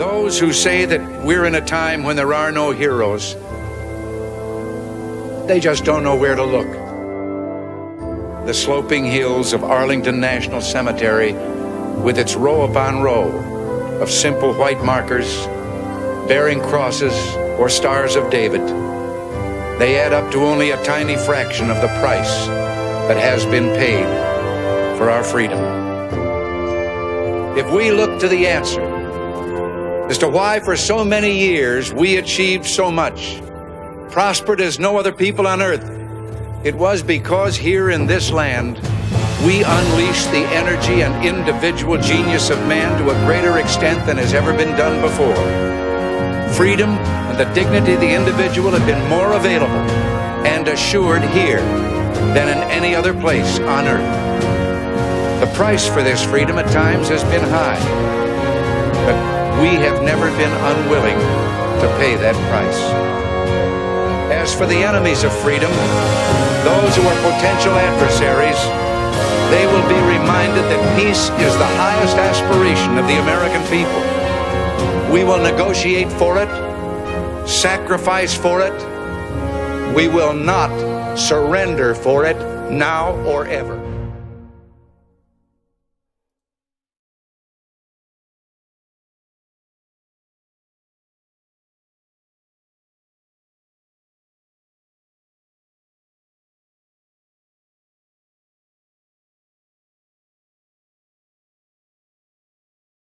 Those who say that we're in a time when there are no heroes, they just don't know where to look. The sloping hills of Arlington National Cemetery, with its row upon row of simple white markers bearing crosses or stars of David, they add up to only a tiny fraction of the price that has been paid for our freedom. If we look to the answer as to why for so many years we achieved so much, prospered as no other people on earth, it was because here in this land we unleashed the energy and individual genius of man to a greater extent than has ever been done before. Freedom and the dignity of the individual have been more available and assured here than in any other place on earth. The price for this freedom at times has been high, but we have never been unwilling to pay that price. As for the enemies of freedom, those who are potential adversaries, they will be reminded that peace is the highest aspiration of the American people. We will negotiate for it, sacrifice for it. We will not surrender for it now or ever.